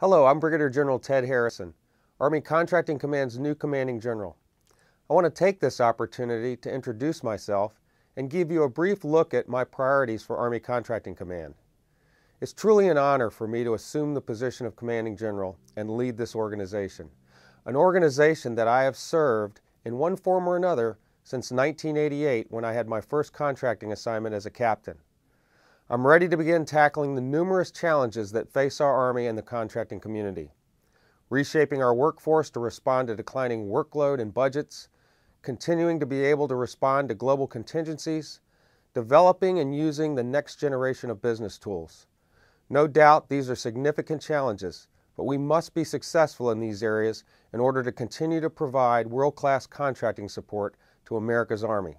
Hello, I'm Brigadier General Ted Harrison, Army Contracting Command's new Commanding General. I want to take this opportunity to introduce myself and give you a brief look at my priorities for Army Contracting Command. It's truly an honor for me to assume the position of Commanding General and lead this organization, an organization that I have served in one form or another since 1988 when I had my first contracting assignment as a captain. I'm ready to begin tackling the numerous challenges that face our Army and the contracting community. Reshaping our workforce to respond to declining workload and budgets, continuing to be able to respond to global contingencies, developing and using the next generation of business tools. No doubt these are significant challenges, but we must be successful in these areas in order to continue to provide world-class contracting support to America's Army.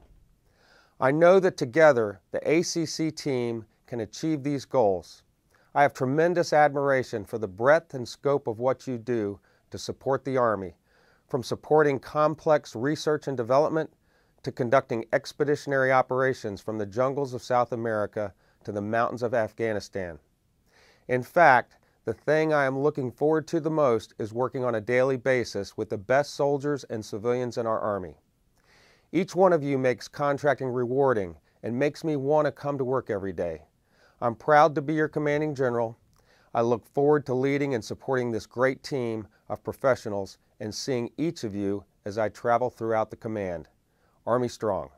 I know that together the ACC team can achieve these goals. I have tremendous admiration for the breadth and scope of what you do to support the Army, from supporting complex research and development to conducting expeditionary operations from the jungles of South America to the mountains of Afghanistan. In fact, the thing I am looking forward to the most is working on a daily basis with the best soldiers and civilians in our Army. Each one of you makes contracting rewarding and makes me want to come to work every day. I'm proud to be your commanding general. I look forward to leading and supporting this great team of professionals and seeing each of you as I travel throughout the command. Army Strong.